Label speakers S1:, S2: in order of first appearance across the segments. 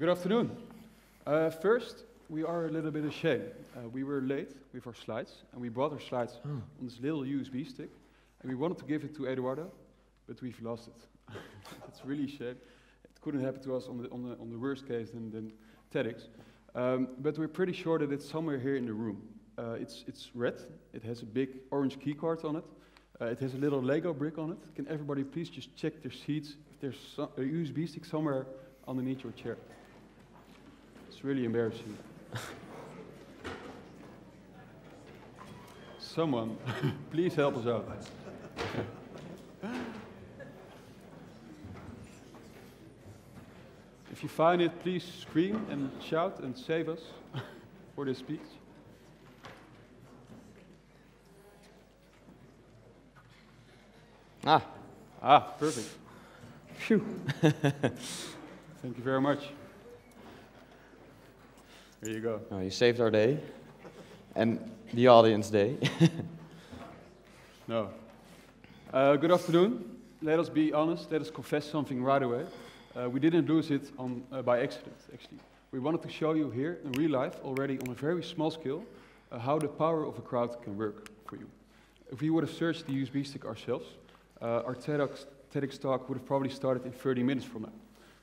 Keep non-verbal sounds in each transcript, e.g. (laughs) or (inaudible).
S1: Good afternoon. Uh, first, we are a little bit ashamed. Uh, we were late with our slides, and we brought our slides
S2: Oh.
S1: on this little USB stick, and we wanted to give it to Eduardo, but we've lost it. (laughs) it's really a shame. It couldn't happen to us on the, on the, on the worst case than, than TEDx. Um, but we're pretty sure that it's somewhere here in the room. Uh, it's, it's red, it has a big orange key card on it, uh, it has a little Lego brick on it. Can everybody please just check their seats if there's so- a USB stick somewhere underneath your chair? It's really embarrassing. Someone, (laughs) please help us out. if you find it, please scream and shout and save us (laughs) for this speech.
S2: Ah,
S1: Ah, perfect.
S2: phew. (laughs)
S1: Thank you very much. Here you go.
S2: Oh, you saved our day. And the audience day. (laughs)
S1: No. Uh, good afternoon. Let us be honest. Let us confess something right away. Uh, we didn't lose it on, uh, by accident, actually. We wanted to show you here in real life, already on a very small scale, uh, how the power of a crowd can work for you. If we would have searched the USB stick ourselves, uh, our TEDx, TEDx talk would have probably started in 30 minutes from now.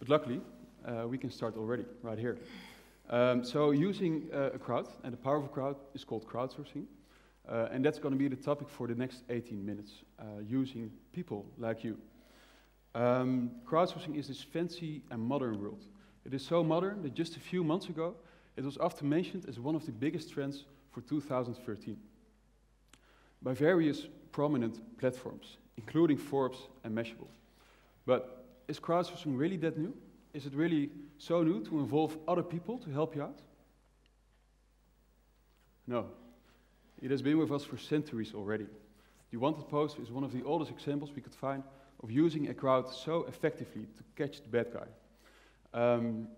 S1: But luckily, uh, we can start already, right here. Um, so using uh, a crowd, and a crowd is called crowdsourcing. Uh, and that's going to be the topic for the next 18 minutes, uh, using people like you. Um, crowdsourcing is this fancy and modern world. It is so modern that just a few months ago, it was often mentioned as one of the biggest trends for 2013 by various prominent platforms, including Forbes and Mashable. But is crowdsourcing really that new? Is it really so new to involve other people to help you out? No. It has been with us for centuries already. The Wanted post is one of the oldest examples we could find of using a crowd so effectively to catch the bad guy. Um,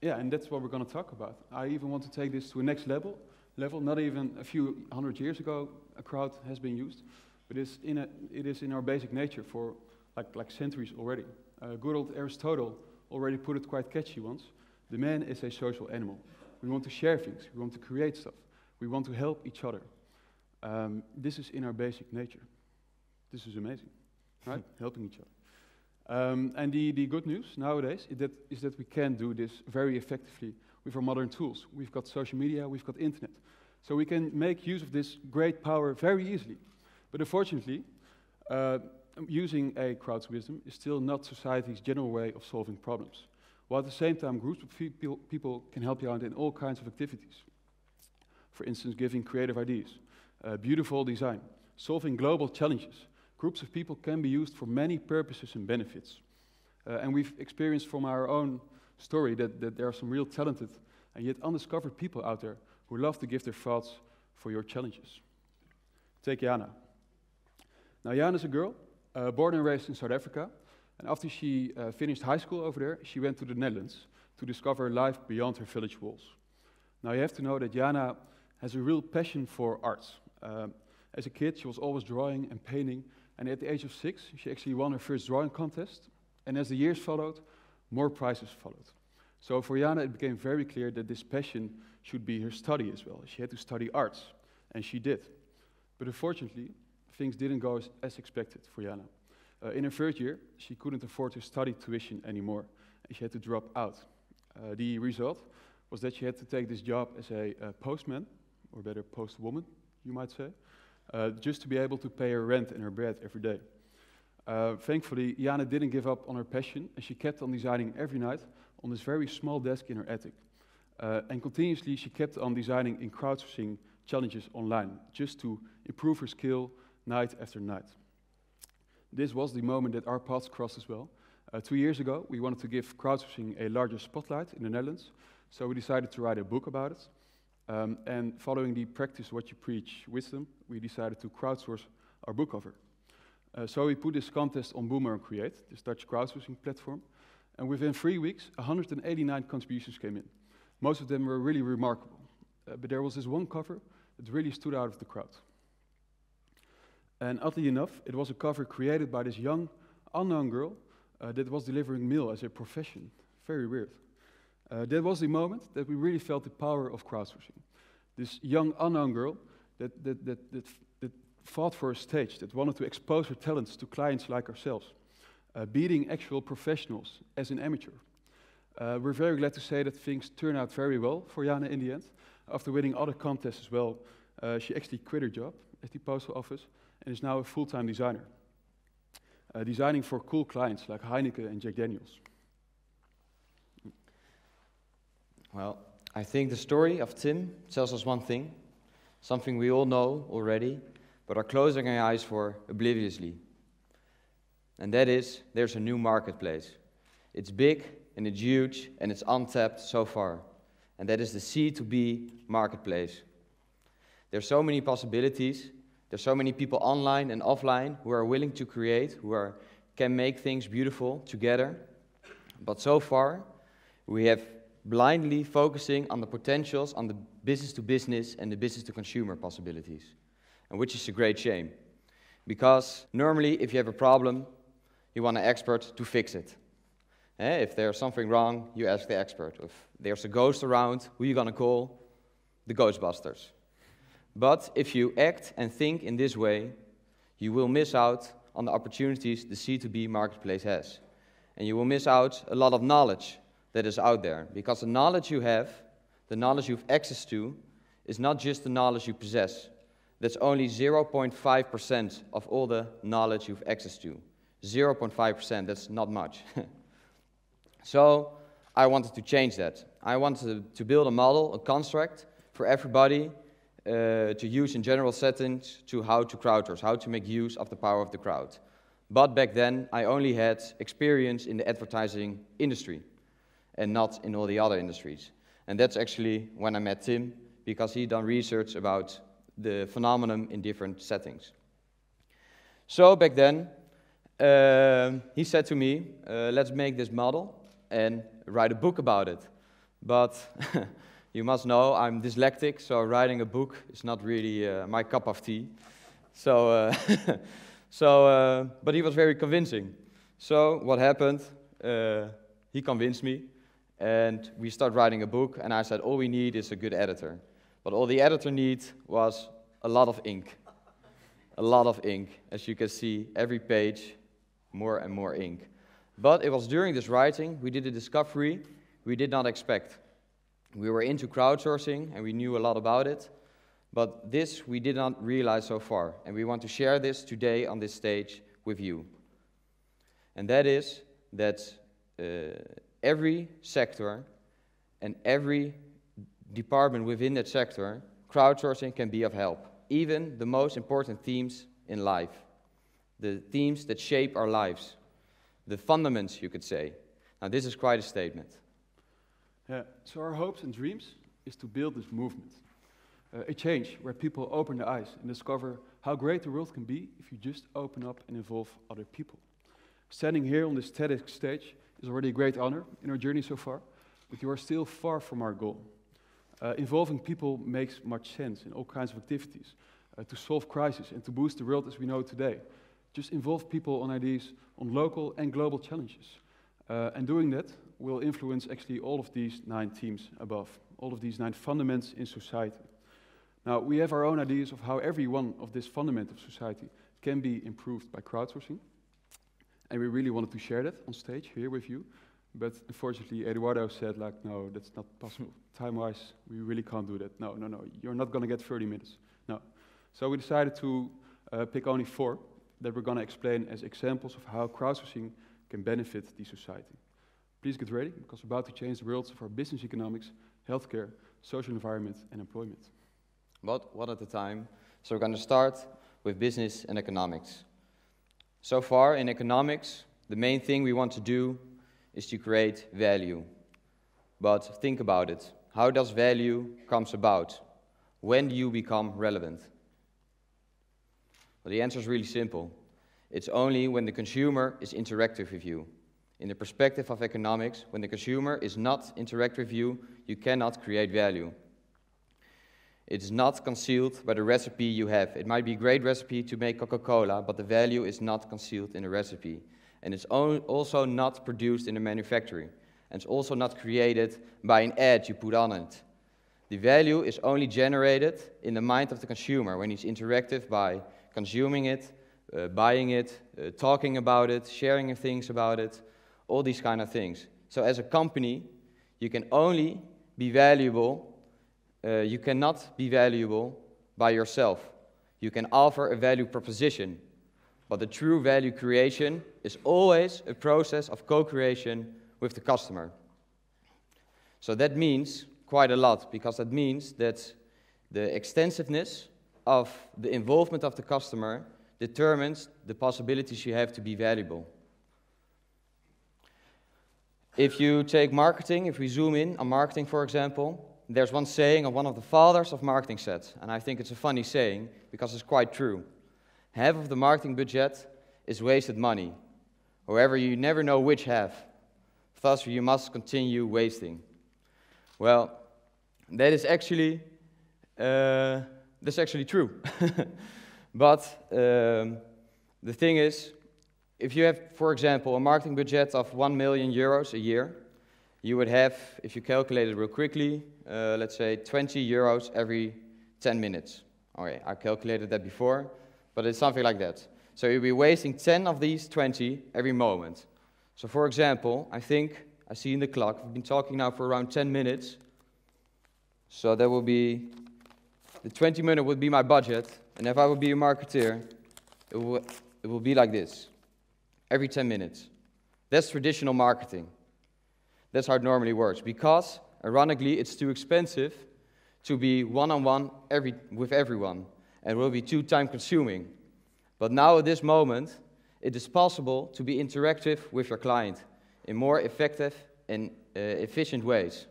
S1: yeah, and that's what we're going to talk about. I even want to take this to a next level. Level, not even a few hundred years ago, a crowd has been used, but it's in a, it is in our basic nature for like, like centuries already. Uh, good old Aristotle already put it quite catchy once. The man is a social animal. We want to share things. We want to create stuff. We want to help each other. Um, this is in our basic nature. This is amazing, (laughs) right? Helping each other. Um, and the, the good news nowadays is that, is that we can do this very effectively with our modern tools. We've got social media, we've got internet. So we can make use of this great power very easily. But unfortunately, uh, using a crowd's wisdom is still not society's general way of solving problems. While at the same time, groups of people, people can help you out in all kinds of activities. For instance, giving creative ideas, uh, beautiful design, solving global challenges. Groups of people can be used for many purposes and benefits. Uh, and we've experienced from our own story that, that there are some real talented and yet undiscovered people out there who love to give their thoughts for your challenges. Take Jana. Now, Jana is a girl uh, born and raised in South Africa. And after she uh, finished high school over there, she went to the Netherlands to discover life beyond her village walls. Now, you have to know that Jana has a real passion for arts. Um, as a kid, she was always drawing and painting, and at the age of six, she actually won her first drawing contest. And as the years followed, more prizes followed. So for Jana, it became very clear that this passion should be her study as well. She had to study arts, and she did. But unfortunately, things didn't go as, as expected for Jana. Uh, in her third year, she couldn't afford her study tuition anymore, and she had to drop out. Uh, the result was that she had to take this job as a uh, postman, or better, postwoman, you might say, uh, just to be able to pay her rent and her bread every day. Uh, thankfully, Jana didn't give up on her passion, and she kept on designing every night on this very small desk in her attic. Uh, and continuously, she kept on designing in crowdsourcing challenges online, just to improve her skill night after night. This was the moment that our paths crossed as well. Uh, two years ago, we wanted to give crowdsourcing a larger spotlight in the Netherlands, so we decided to write a book about it. Um, and following the practice what you preach wisdom, we decided to crowdsource our book cover. Uh, so we put this contest on Boomer and Create, this Dutch crowdsourcing platform, and within three weeks, 189 contributions came in. Most of them were really remarkable, uh, but there was this one cover that really stood out of the crowd. And oddly enough, it was a cover created by this young, unknown girl uh, that was delivering mail as a profession. Very weird. Uh, that was the moment that we really felt the power of crowdsourcing. This young unknown girl that, that, that, that, that fought for a stage, that wanted to expose her talents to clients like ourselves, uh, beating actual professionals as an amateur. Uh, we're very glad to say that things turned out very well for Jana in the end. After winning other contests as well, uh, she actually quit her job at the postal office and is now a full-time designer, uh, designing for cool clients like Heineken and Jack Daniels.
S2: Well, I think the story of Tim tells us one thing, something we all know already, but are closing our eyes for obliviously. And that is there's a new marketplace. It's big and it's huge and it's untapped so far. And that is the C2B marketplace. There's so many possibilities. There's so many people online and offline who are willing to create, who are, can make things beautiful together. But so far, we have blindly focusing on the potentials on the business to business and the business to consumer possibilities, and which is a great shame. Because normally, if you have a problem, you want an expert to fix it. Eh? If there's something wrong, you ask the expert. If there's a ghost around, who are you going to call? The Ghostbusters. But if you act and think in this way, you will miss out on the opportunities the C2B marketplace has. And you will miss out a lot of knowledge that is out there. Because the knowledge you have, the knowledge you have access to, is not just the knowledge you possess. That's only 0.5% of all the knowledge you have access to. 0.5%, that's not much. (laughs) so I wanted to change that. I wanted to build a model, a construct for everybody uh, to use in general settings to how to crowdsource, how to make use of the power of the crowd. But back then, I only had experience in the advertising industry and not in all the other industries. And that's actually when I met Tim, because he done research about the phenomenon in different settings. So back then, uh, he said to me, uh, let's make this model and write a book about it. But (laughs) you must know I'm dyslexic, so writing a book is not really uh, my cup of tea. So, uh, (laughs) so uh, but he was very convincing. So what happened? Uh, he convinced me, and we start writing a book, and I said, all we need is a good editor. But all the editor needed was a lot of ink. a lot of ink. As you can see, every page, more and more ink. But it was during this writing, we did a discovery we did not expect. We were into crowdsourcing, and we knew a lot about it. But this we did not realize so far, and we want to share this today on this stage with you. And that is that uh, every sector and every department within that sector, crowdsourcing can be of help. Even the most important themes in life, the themes that shape our lives, the fundaments, you could say. Now, this is quite a statement.
S1: Yeah, so our hopes and dreams is to build this movement. Uh, a change where people open their eyes and discover how great the world can be if you just open up and involve other people. Standing here on this TEDx stage is already a great honor in our journey so far, but you are still far from our goal. Uh, involving people makes much sense in all kinds of activities uh, to solve crises and to boost the world as we know it today. Just involve people on ideas on local and global challenges. Uh, and doing that will influence actually all of these nine themes above, all of these nine fundaments in society. Now, we have our own ideas of how every one of this fundament of society can be improved by crowdsourcing. And we really wanted to share that on stage here with you. But unfortunately, Eduardo said, like, no, that's not possible. (laughs) Time-wise, we really can't do that. No, no, no, you're not going to get 30 minutes. No. So we decided to uh, pick only four that we're going to explain as examples of how crowdsourcing can benefit the society. Please get ready, because we're about to change the worlds of our business economics, healthcare, social environment, and employment.
S2: But one at a time. So we're going to start with business and economics. So far in economics, the main thing we want to do is to create value. But think about it. How does value comes about? When do you become relevant? Well, the answer is really simple. It's only when the consumer is interactive with you. In the perspective of economics, when the consumer is not interactive with you, you cannot create value. It is not concealed by the recipe you have. It might be a great recipe to make Coca-Cola, but the value is not concealed in the recipe. And it's also not produced in the manufacturing. and it's also not created by an ad you put on it. The value is only generated in the mind of the consumer when he's interactive by consuming it, uh, buying it, uh, talking about it, sharing things about it, all these kind of things. So as a company, you can only be valuable, uh, you cannot be valuable by yourself. You can offer a value proposition, but the true value creation is always a process of co-creation with the customer. So that means quite a lot, because that means that the extensiveness of the involvement of the customer determines the possibilities you have to be valuable. If you take marketing, if we zoom in on marketing, for example, there's one saying of one of the fathers of marketing said, and I think it's a funny saying because it's quite true. Half of the marketing budget is wasted money. However, you never know which half. Thus, you must continue wasting. Well, that is actually uh, that's actually true. (laughs) but um, the thing is, if you have, for example, a marketing budget of 1 million euros a year, you would have, if you calculate it real quickly, uh, let's say 20 euros every 10 minutes. Okay, I calculated that before, but it's something like that. So you'll be wasting 10 of these 20 every moment. So for example, I think, I see in the clock, we've been talking now for around 10 minutes. So that will be, the 20 minute would be my budget. And if I would be a marketeer, it will, it will be like this, every 10 minutes. That's traditional marketing. That's how it normally works. Because, ironically, it's too expensive to be one-on-one every, with everyone. And will be too time-consuming. But now at this moment, it is possible to be interactive with your client in more effective and uh, efficient ways.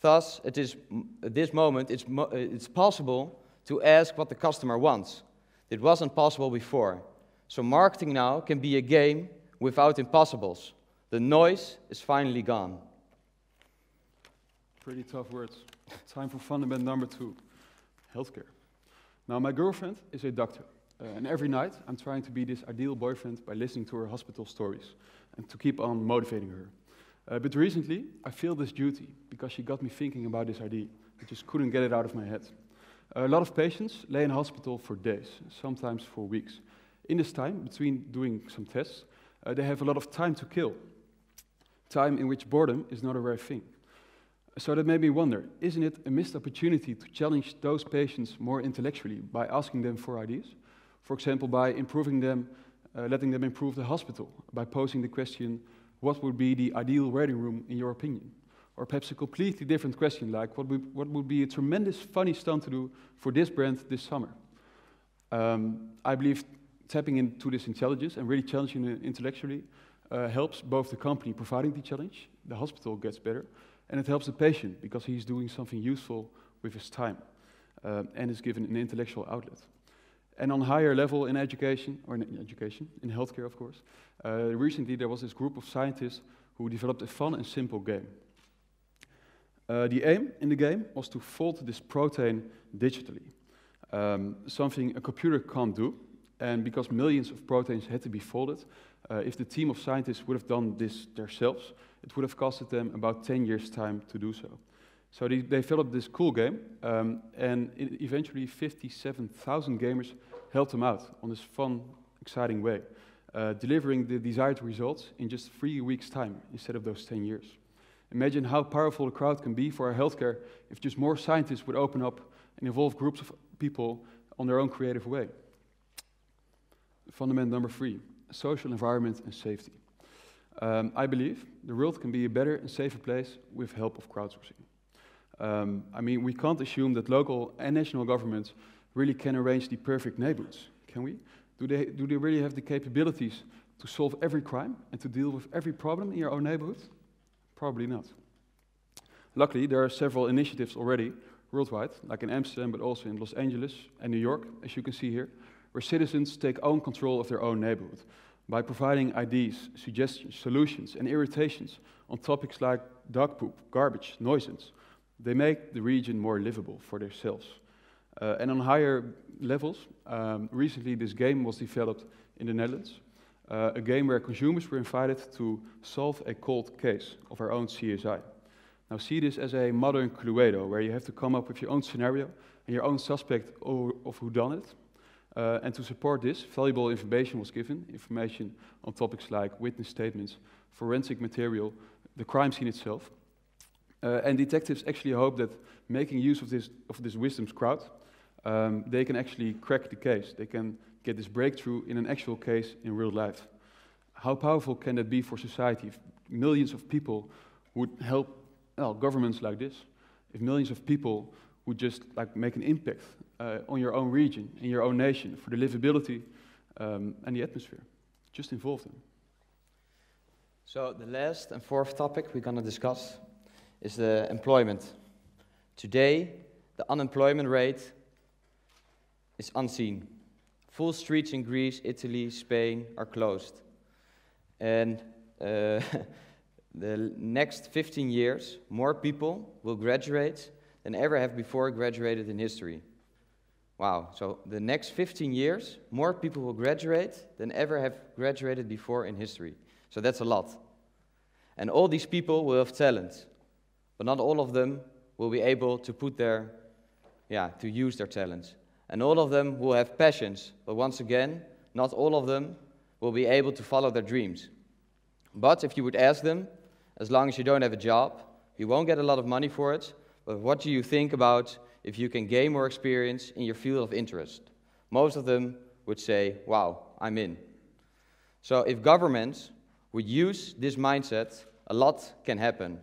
S2: Thus, it is, at this moment, it's, mo it's possible to ask what the customer wants. It wasn't possible before. So marketing now can be a game without impossibles. The noise is finally gone.
S1: Pretty tough words. Time for fundament number two, healthcare. Now, my girlfriend is a doctor. Uh, and every night, I'm trying to be this ideal boyfriend by listening to her hospital stories and to keep on motivating her. Uh, but recently, I feel this duty because she got me thinking about this idea. I just couldn't get it out of my head. A lot of patients lay in hospital for days, sometimes for weeks. In this time, between doing some tests, uh, they have a lot of time to kill time in which boredom is not a rare thing. So that made me wonder, isn't it a missed opportunity to challenge those patients more intellectually by asking them for ideas? For example, by improving them, uh, letting them improve the hospital, by posing the question, what would be the ideal waiting room in your opinion? Or perhaps a completely different question, like what would, what would be a tremendous funny stunt to do for this brand this summer? Um, I believe tapping into this intelligence and really challenging it intellectually uh, helps both the company providing the challenge, the hospital gets better, and it helps the patient because he's doing something useful with his time uh, and is given an intellectual outlet. And on higher level in education, or in education, in healthcare of course, uh, recently there was this group of scientists who developed a fun and simple game. Uh, the aim in the game was to fold this protein digitally, um, something a computer can't do, and because millions of proteins had to be folded, uh, if the team of scientists would have done this themselves, it would have costed them about 10 years' time to do so. So they, they developed this cool game, um, and eventually 57,000 gamers helped them out on this fun, exciting way, uh, delivering the desired results in just three weeks' time instead of those 10 years. Imagine how powerful a crowd can be for our healthcare if just more scientists would open up and involve groups of people on their own creative way. Fundament number three social environment and safety. Um, I believe the world can be a better and safer place with help of crowdsourcing. Um, I mean, we can't assume that local and national governments really can arrange the perfect neighborhoods, can we? Do they, do they really have the capabilities to solve every crime and to deal with every problem in your own neighborhood? Probably not. Luckily, there are several initiatives already worldwide, like in Amsterdam, but also in Los Angeles and New York, as you can see here, where citizens take own control of their own neighborhood by providing ideas, suggestions, solutions, and irritations on topics like dog poop, garbage, nuisance. They make the region more livable for themselves. Uh, and on higher levels, um, recently this game was developed in the Netherlands uh, a game where consumers were invited to solve a cold case of our own CSI. Now see this as a modern Cluedo, where you have to come up with your own scenario and your own suspect of who done it. Uh, and to support this, valuable information was given, information on topics like witness statements, forensic material, the crime scene itself. Uh, and detectives actually hope that making use of this, of this wisdom's crowd, um, they can actually crack the case. They can get this breakthrough in an actual case in real life. How powerful can that be for society if millions of people would help well, governments like this, if millions of people would just like make an impact uh, on your own region, in your own nation, for the livability um, and the atmosphere, just involve them.
S2: So the last and fourth topic we're going to discuss is the employment. Today, the unemployment rate is unseen. Full streets in Greece, Italy, Spain are closed. And uh, (laughs) the next 15 years, more people will graduate than ever have before graduated in history. Wow, so the next 15 years, more people will graduate than ever have graduated before in history. So that's a lot. And all these people will have talent, but not all of them will be able to put their, yeah, to use their talents. And all of them will have passions, but once again, not all of them will be able to follow their dreams. But if you would ask them, as long as you don't have a job. You won't get a lot of money for it, but what do you think about if you can gain more experience in your field of interest? Most of them would say, wow, I'm in. So if governments would use this mindset, a lot can happen.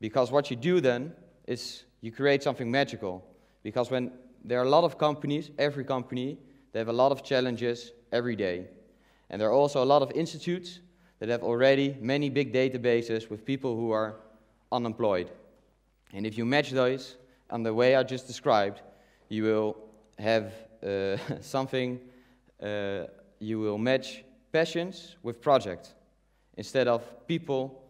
S2: Because what you do then is you create something magical. Because when there are a lot of companies, every company, they have a lot of challenges every day. And there are also a lot of institutes that have already many big databases with people who are unemployed. And if you match those on the way I just described, you will have uh, (laughs) something, uh, you will match passions with projects instead of people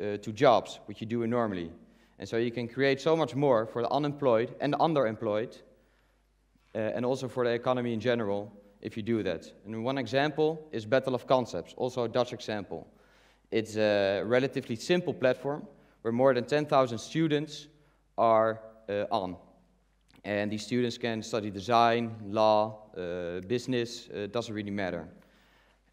S2: uh, to jobs, which you do normally. And so you can create so much more for the unemployed and the underemployed, uh, and also for the economy in general, if you do that. And one example is Battle of Concepts, also a Dutch example. It's a relatively simple platform where more than 10,000 students are on. And these students can study design, law, uh, business, uh, doesn't really matter.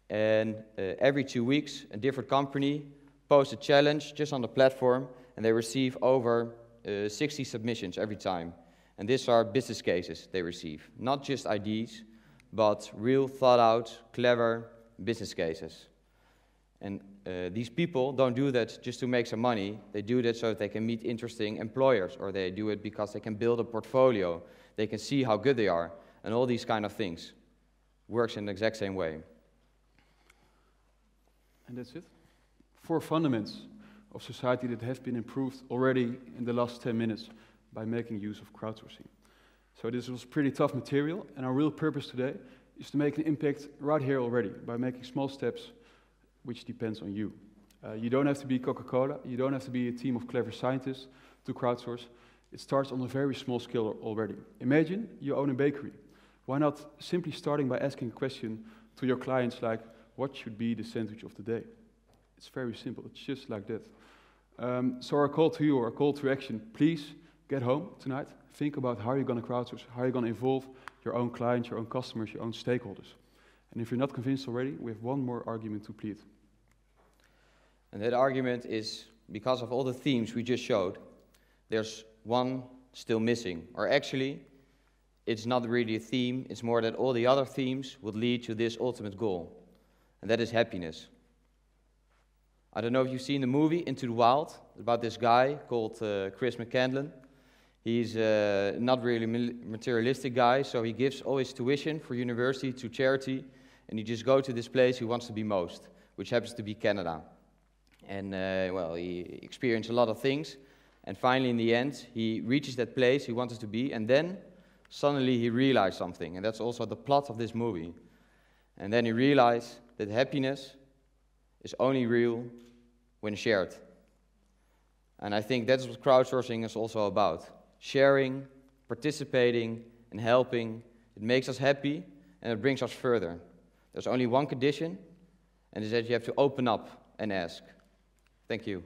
S2: And every two weeks, a different company posts a challenge just on the platform, and they receive over uh, 60 submissions every time. And these are business cases they receive, not just ideas, but real thought out, clever business cases. And uh, these people don't do that just to make some money. They do that so that they can meet interesting employers, or they do it because they can build a portfolio. They can see how good they are, and all these kind of things. Works in the exact same way.
S1: And that's it. Four fundamentals of society that have been improved already in the last 10 minutes by making use of crowdsourcing. So this was pretty tough material, and our real purpose today is to make an impact right here already by making small steps, which depends on you. Uh, you don't have to be Coca-Cola, you don't have to be a team of clever scientists to crowdsource. It starts on a very small scale already. Imagine you own a bakery. Why not simply starting by asking a question to your clients like, what should be the sandwich of the day? It's very simple, it's just like that. Um, so our call to you, our call to action, please get home tonight, think about how you're going to crowdsource, how you're going to involve your own clients, your own customers, your own stakeholders. And if you're not convinced already, we have one more argument to plead.
S2: And that argument is because of all the themes we just showed, there's one still missing. Or actually, it's not really a theme, it's more that all the other themes would lead to this ultimate goal, and that is happiness. I don't know if you've seen the movie Into the Wild about this guy called uh, Chris McCandless. He's uh, not really a materialistic guy, so he gives all his tuition for university to charity, and he just go to this place he wants to be most, which happens to be Canada. And uh, well, he experienced a lot of things, and finally, in the end, he reaches that place he wanted to be, and then suddenly he realized something, and that's also the plot of this movie. And then he realized that happiness is only real when shared. And I think that's what crowdsourcing is also about sharing, participating, and helping. It makes us happy and it brings us further. There's only one condition, and is that you have to open up and ask. Thank you.